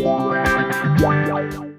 Wow.